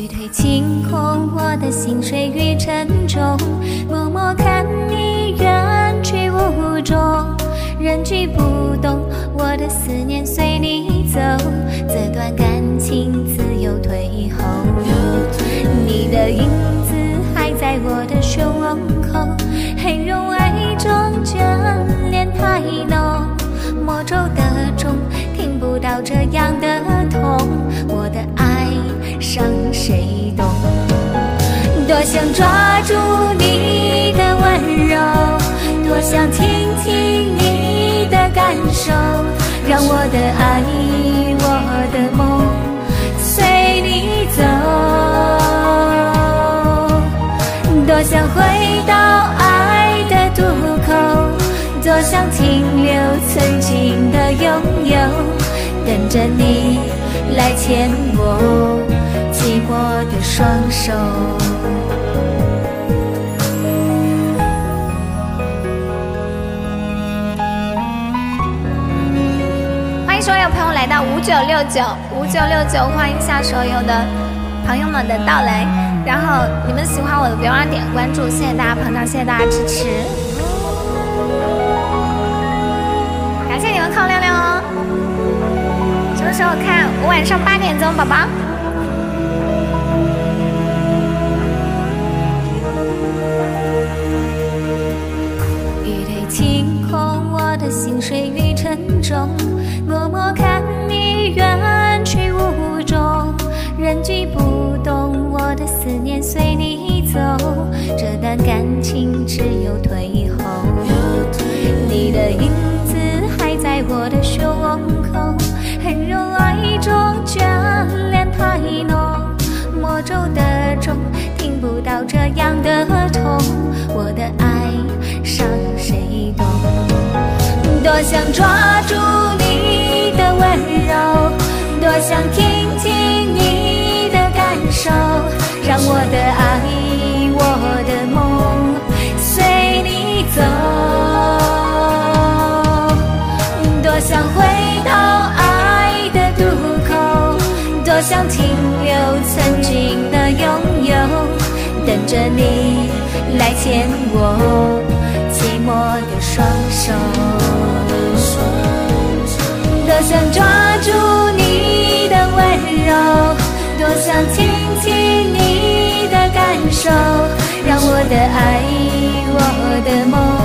雨退晴空，我的心水与沉重，默默看你远去无踪，人去不动，我的思念随你走，这段感情自由退后，你的影子还在我的胸口，黑容爱中眷恋太浓，莫愁的钟听不到这样的。多想抓住你的温柔，多想听听你的感受，让我的爱，我的梦随你走。多想回到爱的渡口，多想停留曾经的拥有，等着你来牵我寂寞的双手。所有朋友来到五九六九五九六九，欢迎一下所有的朋友们的到来。然后你们喜欢我的，别忘了点关注。谢谢大家捧场，谢谢大家支持，感谢你们看亮亮哦。什么时候看？我晚上八点钟，宝宝。一对晴空，我的心水雨沉重。我的思念随你走，这段感情只有退后。你的影子还在我的胸口，很柔爱中眷恋太浓，魔咒的钟听不到这样的痛，我的爱伤谁懂？多想抓住你的温柔，多想听听你的感受，我的爱，我的梦随你走。多想回到爱的渡口，多想停留曾经的拥有，等着你来牵我的爱，我的梦。